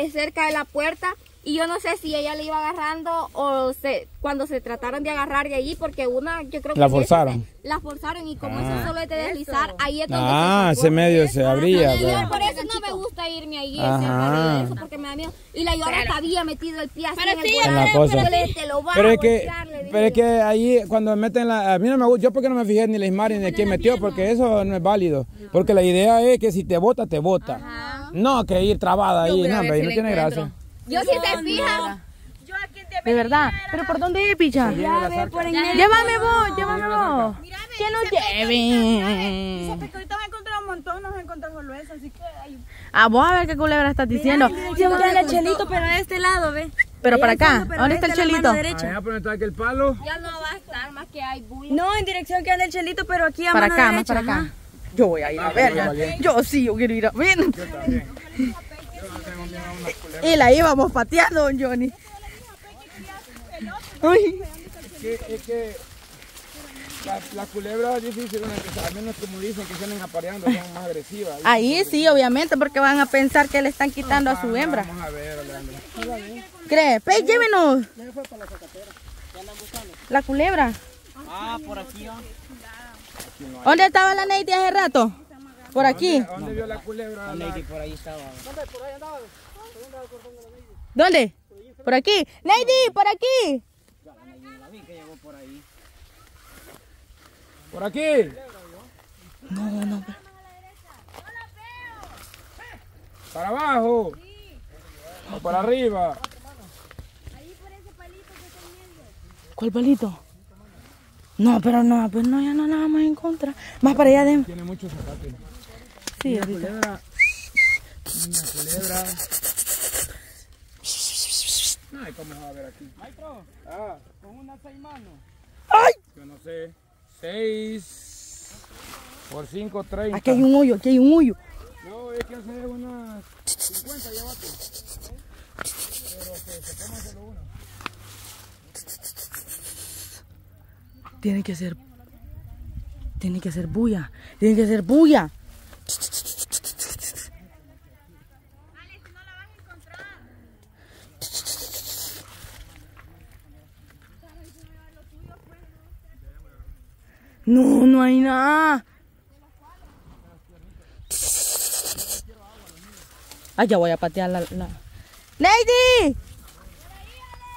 es cerca de la puerta y yo no sé si ella le iba agarrando o se, cuando se trataron de agarrar de allí, porque una, yo creo que... La sí, forzaron. se- La forzaron y como eso solo es de deslizar, ahí es donde Ah, se ese medio se abría. y yo ¿verdad? por eso no me gusta irme ahí Ajá. de eso, porque me da miedo. Y la llora hasta había metido el pie así en el En la cosa. pero le- te lo va Pero a es que, pero es que ahí cuando meten la, a mí no me gusta, yo porque no me fijé ni la Ismari ni quién metió, porque eso no es válido. Porque la idea es que si te bota, te bota. No que ir trabada ahí, no, hombre, no tiene gracia. Yo si se fija, De verdad. ¿Pero por dónde es, picha? Llévame vos, llévame vos. Que nos lleven. Ahorita va a encontrar un montón, no va a encontrar solo eso, así que Ah, vos a ver qué culebra estás diciendo. Llévame el chelito, pero de este lado, ve. Pero para acá, ¿dónde está el chelito? Allá por donde está aquel palo. ya no va a estar más que hay bulla. No, en dirección que anda el chelito, pero aquí a Para mano acá, más para acá. Yo voy a ir a ver. ya. Yo sí, yo quiero ir a ver. Y la íbamos pateando, don Johnny. Uy. Que, es que la, la culebra es difícil, al menos como dicen que se apareando, son más agresivas. Ahí sí, obviamente, porque van a pensar que le están quitando a su hembra. Vamos a ver, Alejandro. ¿Cree? Pey, llévenos. La culebra. Ah, por aquí va. ¿Dónde estaba la Neidi hace rato? Por aquí. ¿Dónde vio la culebra? La- Lady por ahí estaba. ¿Dónde? Por aquí. Neidi, por aquí. Por aquí. No, no. Para abajo. O para arriba. ¿Cuál palito? No, pero no, pues no, ya no la vamos a encontrar. Más para allá de... Tiene mucho zacate. Sí, ahorita. Culebra. Una culebra. Ay, ¿cómo se va a ver aquí? Maestro. Ah. Con una seis manos. ¡Ay! Yo no sé. Seis. Por cinco, treinta. Aquí hay un hoyo, aquí hay un hoyo. No, es que hace unas 50 ya bate. Tiene que ser... Tiene que ser bulla. Tiene que ser bulla. No, no hay nada. Ay, ya voy a patear la... la... ¡Lady!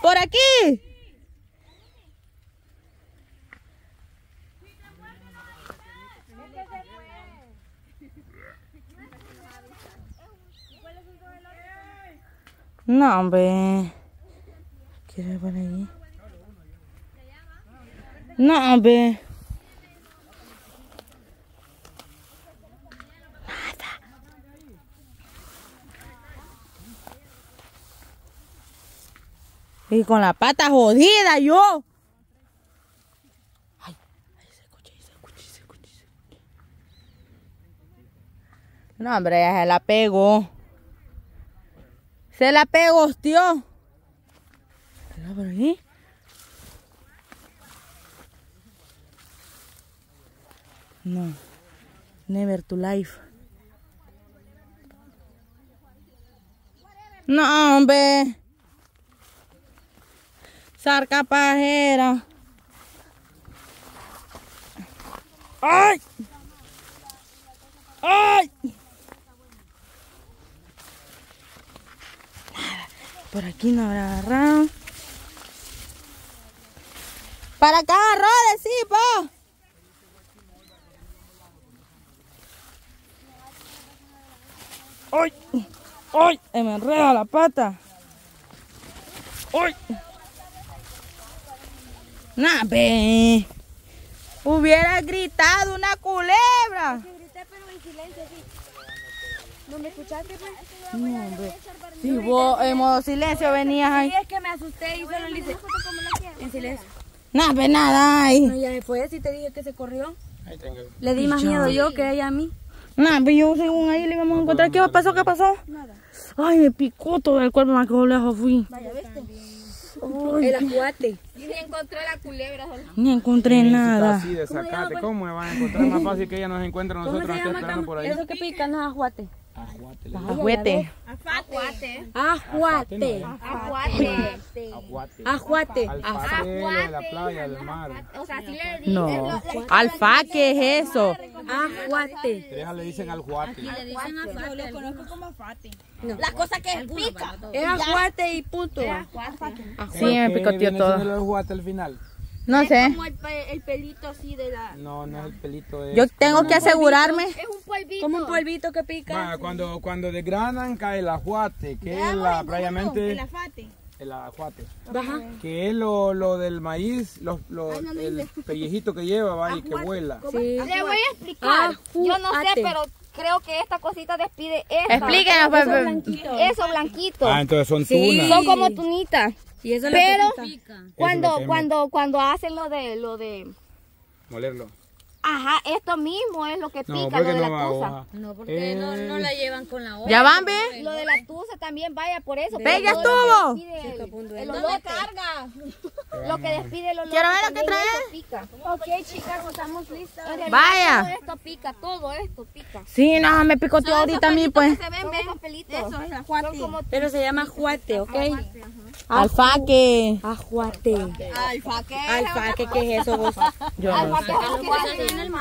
¡Por aquí! No, hombre. ¿Quiere ver por ahí? No, hombre. Y con la pata jodida yo. No, hombre, ya se la pegó. Se la tío. ¿Será por? No. Never to life. No, hombre. Sarca pajera. ¡Ay! Nada. Por aquí no habrá agarrado. Para acá agarró, sí, po. ¡Ay! ¡Ay! Me enreda la pata. ¡Ay! Nah, ve. Hubiera gritado una culebra. Grité, pero en silencio, sí. ¿No me escuchaste, pues? No, hombre. Si vos en modo silencio venías ahí. Sí, es que me asusté y solo le hice en silencio. Nah, ve nada ahí. No, ya después sí te dije que se corrió. Le di más miedo yo que ella a mí. Nah, ve yo según ahí le íbamos a encontrar. ¿Qué pasó? ¿Qué pasó? Nada. Ay, me picó todo el cuerpo más que lejos fui. Vaya, ¿viste? El ajuate. Y ni encontré la culebra. Ni encontré Está nada. así de zacate. ¿Cómo me van a encontrar? Más fácil que ella nos encuentre a ¿Cómo nosotros se llama por ahí. eso que pica? No. Ajuate. Le Ajuete. Aguate. Ajuate. Aguate. dicen. Ajuate. Ajuate. Alfate, lo de la playa, del mar. O sea, le dicen. No. Alfa, ¿qué es eso? Ajuate. Treja le dicen aljuate. La cosa que es pica. Es ajuate y punto. Sí, me ¿Qué picoteó viene todo. siendo el ajuate al final? No sé. Como el, pe- el pelito así de la. No, no es el pelito. Es Yo tengo que asegurarme. Es un polvito. Como un polvito que pica. Cuando, cuando desgranan cae el ajuate, que es la, previamente... El ajuate. Que es lo, lo del maíz, los, los- el pellejito que lleva, va, y que vuela. Sí. Le voy a explicar. Yo no sé, pero creo que esta cosita despide esta. Explíquenos, pues. Eso blanquito. Ah, entonces son Sí. tunas. Son como tunitas. Y eso es Pero lo que pica. cuando, lo cuando, cuando hacen lo de, lo de, Molerlo. ajá, esto mismo es lo que No, pica, lo de la no tusa. hoja. No, porque no, no la llevan con la hoja. ¿Ya van, ve? Lo de la tusa también vaya por eso. Ve, ya todo lo que estuvo. despide El, el olor carga. Lo que despide el olor. Quiero ver lo que trae. Ok, chicas, estamos listas. Vaya. Todo esto pica, todo esto pica. Sí, no, me picoteó ahorita a mí, pues. Se ven, ven esos pelitos. Eso es como Pero se llama ajuate, ¿ok? Alfaque. Ajuate. alfaque. Alfaque, ¿qué es eso vos? Yo no Alfaque sé. que hacen en el.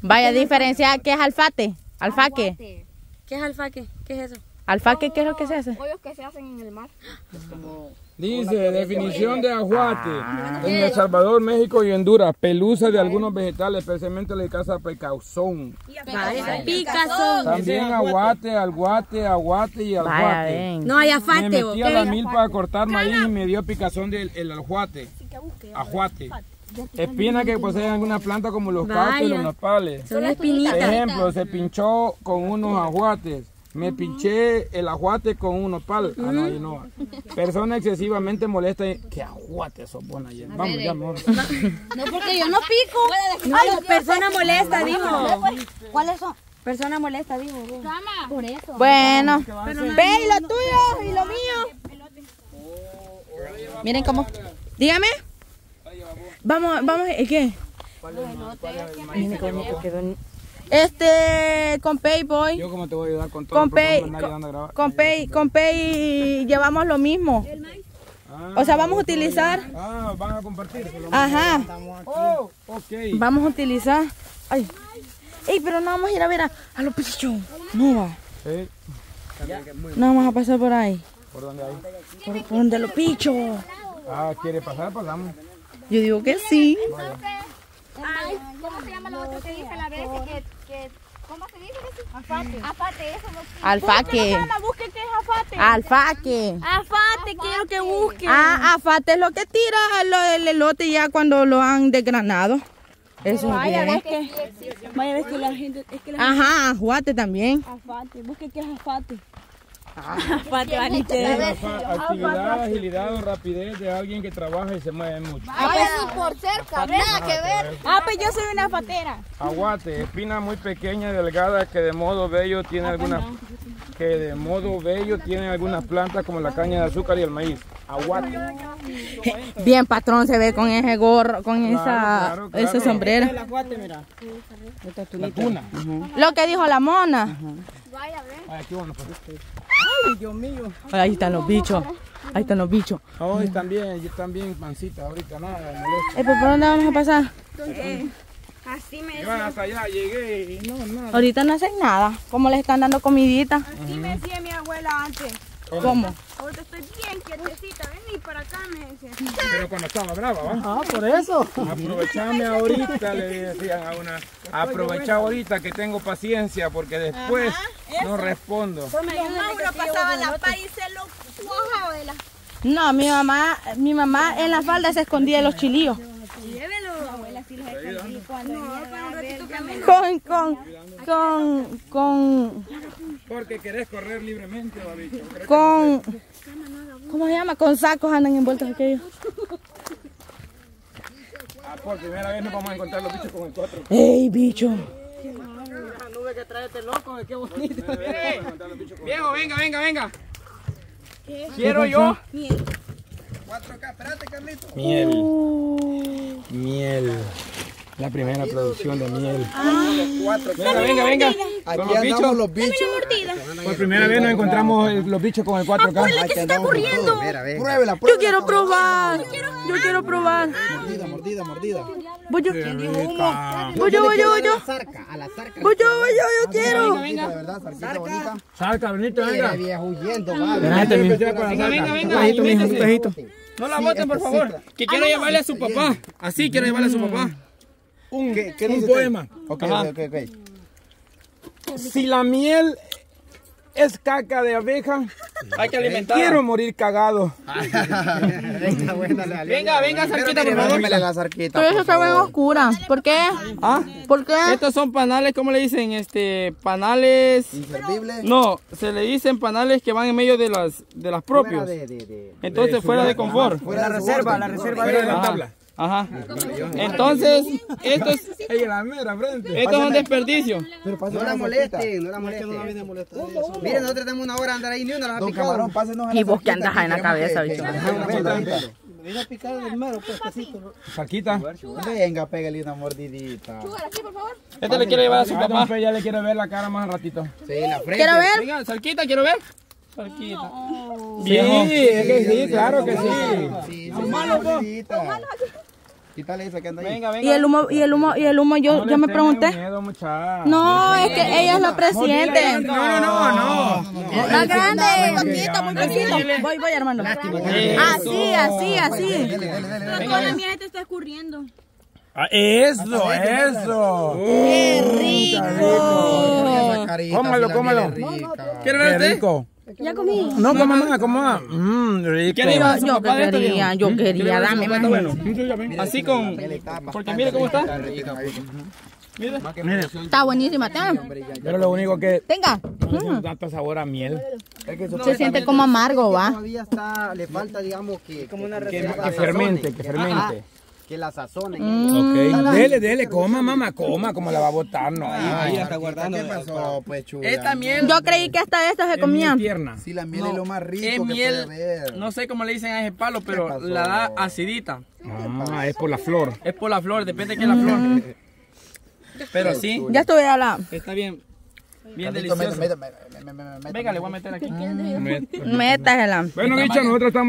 Vaya, diferencia, ¿qué es alfate? Alfaque. ¿Qué es alfaque? ¿Qué es eso? Alfaque, ¿qué es lo que se hace? Hoyos que se hacen en el mar. Dice, definición de ajuate. En El Salvador, México y Honduras, pelusa de algunos vegetales, especialmente la de casa pecazón. Picazón. También aguate, alguate, aguate y ven. No hay Me afate, ¿ok? metí a la milpa a cortar maíz y me dio picazón del el aljuate. Ajuate. Espina que poseen algunas plantas como los cactus y los Vaya. nopales. Son espinitas. Ejemplo, se pinchó con unos ajuates. Me pinché el ajuate con un nopal. Ah, no, no. Persona excesivamente molesta. y- ¿Qué ajuate sos buena ayer? Vamos, ya, mejor. No, porque yo no pico. No, persona molesta, dijo. ¿Cuáles son? Persona molesta, dijo. Por eso. Bueno, ve y lo tuyo y lo mío. Miren cómo. Dígame. Vamos, vamos, ¿eh, ¿qué? Miren cómo quedó. Este, con Payboy. Yo como te voy a ayudar con todo. Con Pay, a grabar. con Pay, con Pay llevamos lo mismo. Ah, O sea, vamos a utilizar. Ah, van a compartir. Ajá. Oh. Vamos a utilizar. Ay. Ey, pero no vamos a ir a ver a, a los pichichos. No va. Sí. No vamos a pasar por ahí. ¿Por dónde hay? Por, por donde los pichos. Ah, ¿quiere pasar? Pasamos. Yo digo que sí. ¿Cómo se llama lo otro que dice la vez? Que, que, ¿Cómo se dice? Afate. Afate, eso no Alfaque. Busque qué es afate. Alfaque. Afate, quiero que busque. Ah, afate es lo que tira lo del elote ya cuando lo han desgranado. Eso es bien. Vaya, ves que la gente. Es que la Ajá, ajuate también. afate. Busque qué es afate. Actividad, agilidad o rapidez de alguien que trabaja y se mueve mucho. Vaya, ni por cerca, nada que ver. Ah, pues yo soy una fatera. Aguate, espina muy pequeña, delgada, que de modo bello tiene algunas que de modo bello tiene algunas plantas como la caña de azúcar y el maíz. Aguate. Bien, patrón, se ve con ese gorro, con esa, claro, claro. esa sombrera. La tuna. Lo que dijo la mona. Ay, bueno, pues. Ahí están los bichos. Ahí están los bichos. Hoy también, yo también, pancita, ahorita nada, me molesta. Eh, ¿Por dónde vamos a pasar? Así me, Yo hasta allá llegué y no, nada. Ahorita no hacen nada. ¿Cómo les están dando comidita? así me decía mi abuela antes. ¿Cómo? Ahorita estoy bien quietecita. Vení para acá, me decía. Pero cuando estaba brava, ¿va? Ah, por eso. Aprovechame ahorita, le decían a una. Aprovecha ahorita que tengo paciencia porque después no respondo. Mauro pasaba la paz y se lo cuajaba de la... No, mi mamá, mi mamá en la falda se escondía de los chilíos. Con, con, con, con, Porque querés correr libremente, babicho. con, ¿cómo se llama? Con sacos andan envueltos aquellos. Ah, por primera vez nos vamos a encontrar los bichos con el cuatro. ¡Ey, bicho! Nube que trae este loco, qué bonito. Viejo, venga, venga, venga. Quiero yo. Miel. Miel. La primera producción de miel. Venga, venga, venga. Aquí Con los bichos. los bichos. Por primera vez nos encontramos el- los bichos con el 4K. Aquí andamos con todo. Pruébela, pruébela. Yo quiero probar. Yo quiero probar. Mordida, mordida, mordida. Voy yo. Rica. Voy yo, voy yo, voy yo. A la zarca, a la zarca. Voy yo, voy yo, yo quiero. Venga. huyendo, mi. Con la Venga, venga, venga. Un tajito. No la boten, por favor. Que quiero llevarle a su papá. Así quiero llevarle a su papá. Un, ¿Qué- qué un dice poema. Ok, ok, ok. Si la miel es caca de abeja, Hay que alimentar. quiero morir cagado. Venga, buena. Venga, venga, Sarquita, por favor. La zarquita. Pero eso está bien oscura. ¿Por qué? Ah, ¿Por qué? estos son panales, ¿cómo le dicen? Este, panales. Inservible. No, se le dicen panales que van en medio de las de las de, de, de. Entonces fuera de confort. Fuera la reserva, la reserva Fuera de la tabla. Ajá. Entonces, estos, Ella la mera frente. estos son desperdicios. No la molesten, no la molesten. Miren, nosotros tenemos una hora de andar ahí ni una la picado. A Y vos zarquita, andas en la que cabeza, que- bicho. que- que- que- que- que- Salquita. Venga, pégale una mordidita. Este le quiere llevar a su Ah, papá. Ya le quiero ver la cara más al ratito. Sí, la frente. Quiero ver. Venga, quiero ver. Sarquita. Sí, es que sí, claro que sí. Sí, sí, mordidita. Quítale esa que anda ahí. Venga, Y venga. el humo, y el humo, y el humo, yo, yo me pregunté. Miedo. No, es que ella es la presidente. No, no, no, no. La grande. poquito, muy poquito. Voy, voy, hermano. Así, así, así. Dele, dele, dele. dele. Toda la mía te está escurriendo. Ah, eso, eso. La cómalo. miel es rica. ¿Quiere Qué ver este? rico. Ya comí. No, coma más, coma más. Mmm, rico. ¿Quiere llevar a su Yo papá de que quería, yo quería, dame más. bueno. Así con... Porque mire cómo está. Mire. Está buenísima, está. Pero lo único que Tenga. no tanto sabor a miel. Se siente como amargo, va. Todavía está, le falta, digamos, que, como una Que, que fermente, que fermente. Que la sazonen. Ok. Dele, dele, coma, mamá, coma, como la va a botar, no. Ahí la está guardando. ¿Qué pasó, pues, chula? Esta miel... Yo creí que hasta esto se Es comía. muy tierna. Sí, la miel No, es lo más rico es que miel, puede haber. no sé cómo le dicen a ese palo, pero la da acidita. Ah, es por la flor. Es por la flor, depende de qué es la flor. Pero sí, Ya estuve a la. está bien, bien delicioso. Venga, le voy a meter aquí. Métasela. Bueno, bicho, nosotros estamos.